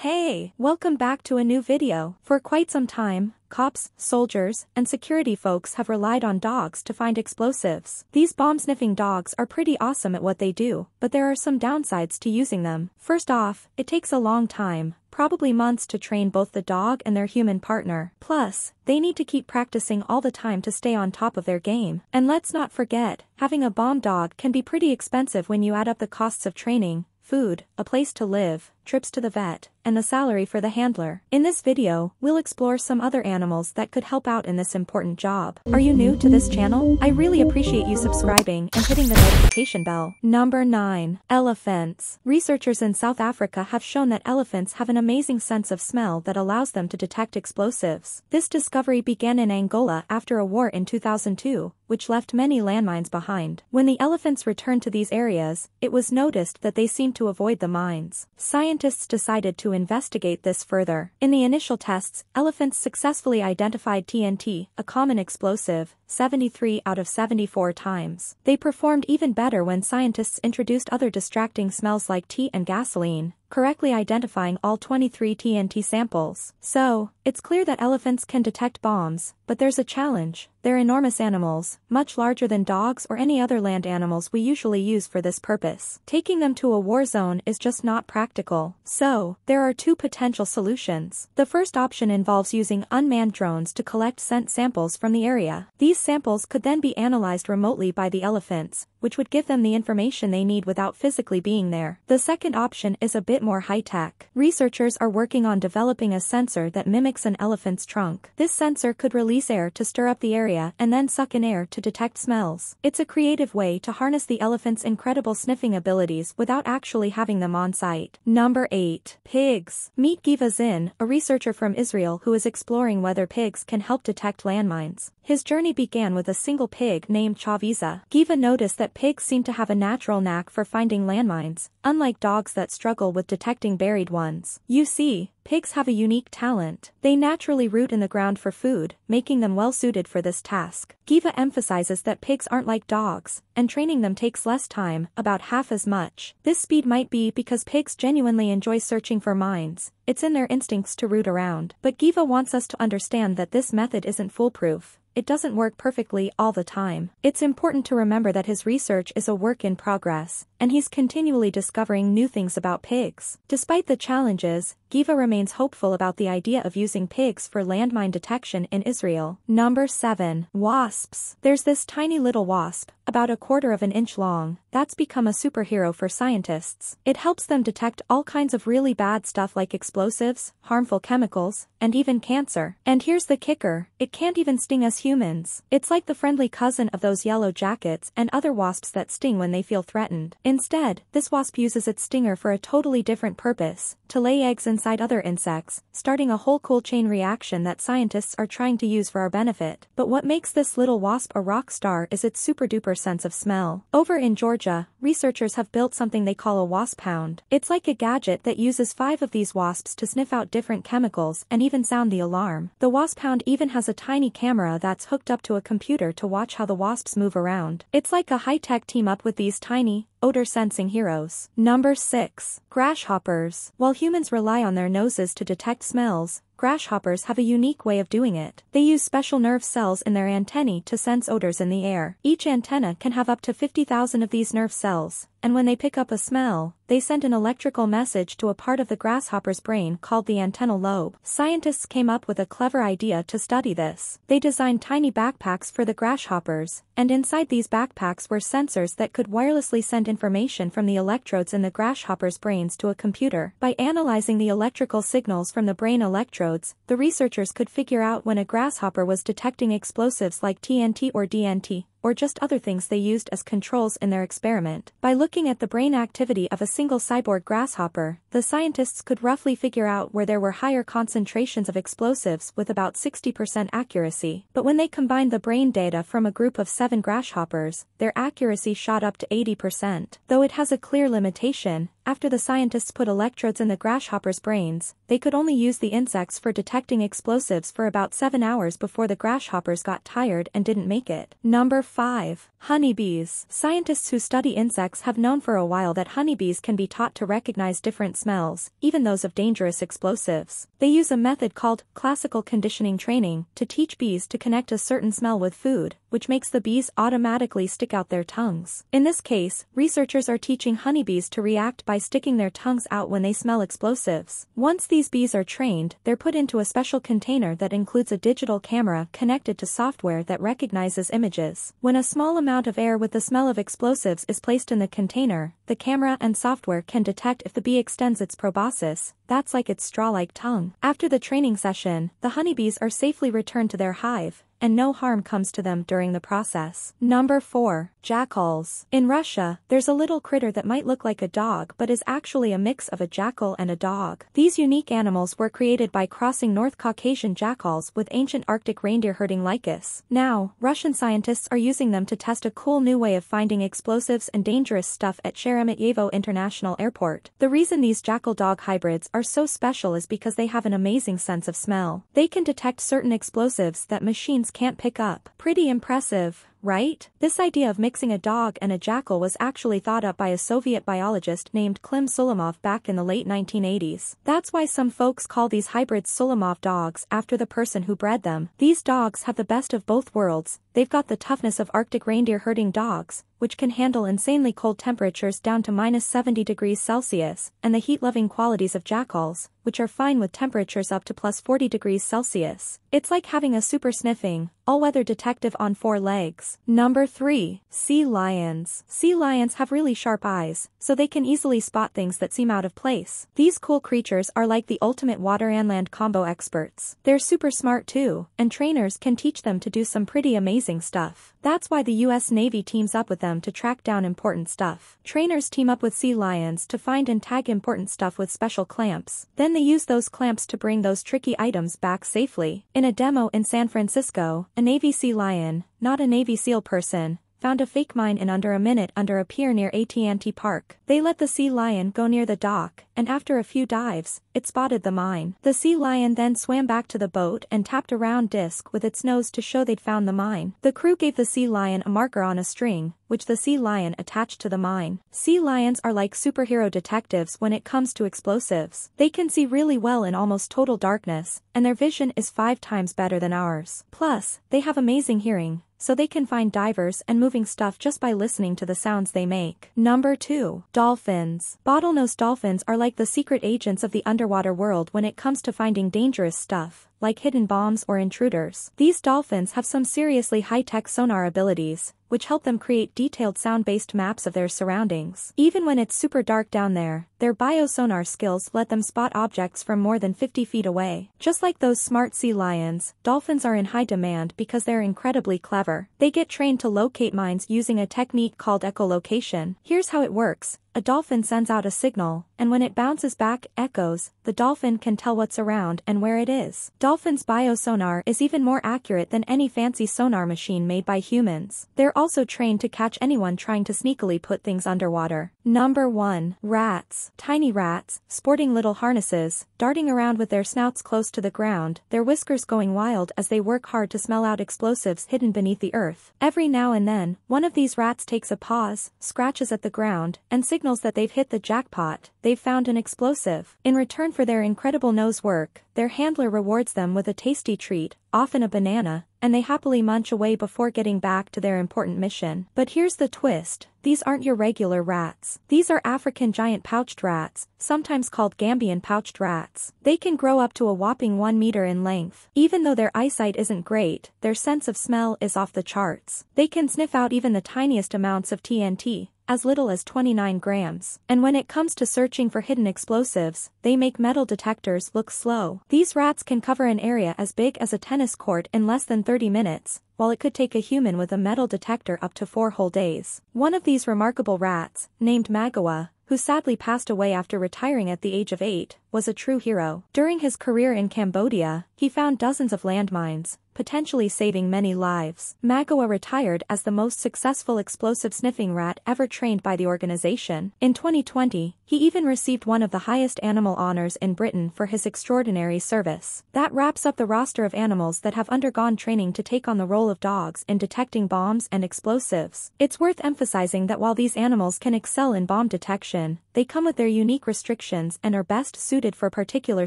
Hey, welcome back to a new video. For quite some time, cops, soldiers, and security folks have relied on dogs to find explosives. These bomb-sniffing dogs are pretty awesome at what they do, but there are some downsides to using them. First off, it takes a long time, probably months to train both the dog and their human partner. Plus, they need to keep practicing all the time to stay on top of their game. And let's not forget, having a bomb dog can be pretty expensive when you add up the costs of training, food, a place to live, trips to the vet, and the salary for the handler. In this video, we'll explore some other animals that could help out in this important job. Are you new to this channel? I really appreciate you subscribing and hitting the notification bell. Number 9. Elephants. Researchers in South Africa have shown that elephants have an amazing sense of smell that allows them to detect explosives. This discovery began in Angola after a war in 2002, which left many landmines behind. When the elephants returned to these areas, it was noticed that they seemed to avoid the mines. Scientists scientists decided to investigate this further. In the initial tests, elephants successfully identified TNT, a common explosive, 73 out of 74 times. They performed even better when scientists introduced other distracting smells like tea and gasoline, correctly identifying all 23 TNT samples. So, it's clear that elephants can detect bombs, but there's a challenge. They're enormous animals, much larger than dogs or any other land animals we usually use for this purpose. Taking them to a war zone is just not practical. So, there are two potential solutions. The first option involves using unmanned drones to collect scent samples from the area. These samples could then be analyzed remotely by the elephants, which would give them the information they need without physically being there. The second option is a bit more high-tech. Researchers are working on developing a sensor that mimics an elephant's trunk. This sensor could release air to stir up the area and then suck in air to detect smells. It's a creative way to harness the elephant's incredible sniffing abilities without actually having them on site. Number 8. Pigs. Meet Giva Zin, a researcher from Israel who is exploring whether pigs can help detect landmines. His journey began with a single pig named Chavisa. Giva noticed that pigs seem to have a natural knack for finding landmines, unlike dogs that struggle with detecting buried ones. You see, pigs have a unique talent. They naturally root in the ground for food, making them well suited for this task. Giva emphasizes that pigs aren't like dogs, and training them takes less time, about half as much. This speed might be because pigs genuinely enjoy searching for mines, it's in their instincts to root around. But Giva wants us to understand that this method isn't foolproof it doesn't work perfectly all the time. It's important to remember that his research is a work in progress, and he's continually discovering new things about pigs. Despite the challenges, Giva remains hopeful about the idea of using pigs for landmine detection in Israel. Number 7. Wasps. There's this tiny little wasp, about a quarter of an inch long, that's become a superhero for scientists. It helps them detect all kinds of really bad stuff like explosives, harmful chemicals, and even cancer. And here's the kicker, it can't even sting us humans. It's like the friendly cousin of those yellow jackets and other wasps that sting when they feel threatened. Instead, this wasp uses its stinger for a totally different purpose, to lay eggs inside other insects, starting a whole cool chain reaction that scientists are trying to use for our benefit. But what makes this little wasp a rock star is its super duper sense of smell. Over in Georgia, researchers have built something they call a wasp hound. It's like a gadget that uses five of these wasps to sniff out different chemicals and even sound the alarm. The wasp hound even has a tiny camera that's hooked up to a computer to watch how the wasps move around. It's like a high-tech team up with these tiny, odor-sensing heroes. Number 6. Grasshoppers. While humans rely on their noses to detect smells, Grasshoppers have a unique way of doing it. They use special nerve cells in their antennae to sense odors in the air. Each antenna can have up to 50,000 of these nerve cells, and when they pick up a smell, they send an electrical message to a part of the grasshopper's brain called the antennal lobe. Scientists came up with a clever idea to study this. They designed tiny backpacks for the grasshoppers, and inside these backpacks were sensors that could wirelessly send information from the electrodes in the grasshopper's brains to a computer. By analyzing the electrical signals from the brain electrodes, the researchers could figure out when a grasshopper was detecting explosives like TNT or DNT, or just other things they used as controls in their experiment. By looking at the brain activity of a single cyborg grasshopper, the scientists could roughly figure out where there were higher concentrations of explosives with about 60% accuracy. But when they combined the brain data from a group of seven grasshoppers, their accuracy shot up to 80%. Though it has a clear limitation, after the scientists put electrodes in the grasshopper's brains, they could only use the insects for detecting explosives for about 7 hours before the grasshoppers got tired and didn't make it. Number 5. Honeybees. Scientists who study insects have known for a while that honeybees can be taught to recognize different smells, even those of dangerous explosives. They use a method called classical conditioning training to teach bees to connect a certain smell with food, which makes the bees automatically stick out their tongues. In this case, researchers are teaching honeybees to react by sticking their tongues out when they smell explosives. Once these bees are trained, they're put into a special container that includes a digital camera connected to software that recognizes images. When a small amount of air with the smell of explosives is placed in the container, the camera and software can detect if the bee extends its proboscis, that's like its straw-like tongue. After the training session, the honeybees are safely returned to their hive, and no harm comes to them during the process. Number 4. Jackals. In Russia, there's a little critter that might look like a dog but is actually a mix of a jackal and a dog. These unique animals were created by crossing North Caucasian jackals with ancient Arctic reindeer herding laikas. Now, Russian scientists are using them to test a cool new way of finding explosives and dangerous stuff at Sheremetyevo International Airport. The reason these jackal-dog hybrids are so special is because they have an amazing sense of smell. They can detect certain explosives that machines can't pick up. Pretty impressive right? This idea of mixing a dog and a jackal was actually thought up by a Soviet biologist named Klim Sulimov back in the late 1980s. That's why some folks call these hybrids Sulimov dogs after the person who bred them. These dogs have the best of both worlds, they've got the toughness of Arctic reindeer herding dogs, which can handle insanely cold temperatures down to minus 70 degrees Celsius, and the heat-loving qualities of jackals, which are fine with temperatures up to plus 40 degrees Celsius. It's like having a super sniffing, all-weather detective on four legs. Number 3. Sea lions. Sea lions have really sharp eyes, so they can easily spot things that seem out of place. These cool creatures are like the ultimate water and land combo experts. They're super smart too, and trainers can teach them to do some pretty amazing stuff. That's why the US Navy teams up with them to track down important stuff. Trainers team up with sea lions to find and tag important stuff with special clamps. Then they use those clamps to bring those tricky items back safely. In a demo in San Francisco, a Navy sea lion, not a Navy SEAL person, found a fake mine in under a minute under a pier near AT&T Park. They let the sea lion go near the dock, and after a few dives, it spotted the mine. The sea lion then swam back to the boat and tapped a round disc with its nose to show they'd found the mine. The crew gave the sea lion a marker on a string, which the sea lion attached to the mine. Sea lions are like superhero detectives when it comes to explosives. They can see really well in almost total darkness, and their vision is five times better than ours. Plus, they have amazing hearing, so they can find divers and moving stuff just by listening to the sounds they make. Number 2. Dolphins. Bottlenose dolphins are like the secret agents of the underwater world when it comes to finding dangerous stuff like hidden bombs or intruders. These dolphins have some seriously high-tech sonar abilities, which help them create detailed sound-based maps of their surroundings. Even when it's super dark down there, their biosonar skills let them spot objects from more than 50 feet away. Just like those smart sea lions, dolphins are in high demand because they're incredibly clever. They get trained to locate mines using a technique called echolocation. Here's how it works. A dolphin sends out a signal, and when it bounces back, echoes, the dolphin can tell what's around and where it is. Dolphins' biosonar is even more accurate than any fancy sonar machine made by humans. They're also trained to catch anyone trying to sneakily put things underwater. Number 1. Rats. Tiny rats, sporting little harnesses, darting around with their snouts close to the ground, their whiskers going wild as they work hard to smell out explosives hidden beneath the earth. Every now and then, one of these rats takes a pause, scratches at the ground, and signals signals that they've hit the jackpot, they've found an explosive. In return for their incredible nose work, their handler rewards them with a tasty treat, often a banana, and they happily munch away before getting back to their important mission. But here's the twist, these aren't your regular rats. These are African giant pouched rats, sometimes called Gambian pouched rats. They can grow up to a whopping 1 meter in length. Even though their eyesight isn't great, their sense of smell is off the charts. They can sniff out even the tiniest amounts of TNT, as little as 29 grams. And when it comes to searching for hidden explosives, they make metal detectors look slow. These rats can cover an area as big as a tennis court in less than 30 minutes, while it could take a human with a metal detector up to four whole days. One of these remarkable rats, named Magawa, who sadly passed away after retiring at the age of eight, was a true hero. During his career in Cambodia, he found dozens of landmines, potentially saving many lives. Magawa retired as the most successful explosive sniffing rat ever trained by the organization. In 2020, he even received one of the highest animal honors in Britain for his extraordinary service. That wraps up the roster of animals that have undergone training to take on the role of dogs in detecting bombs and explosives. It's worth emphasizing that while these animals can excel in bomb detection, they come with their unique restrictions and are best suited for particular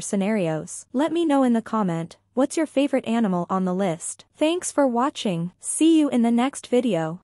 scenarios. Let me know in the comment, what's your favorite animal on the list? Thanks for watching, see you in the next video.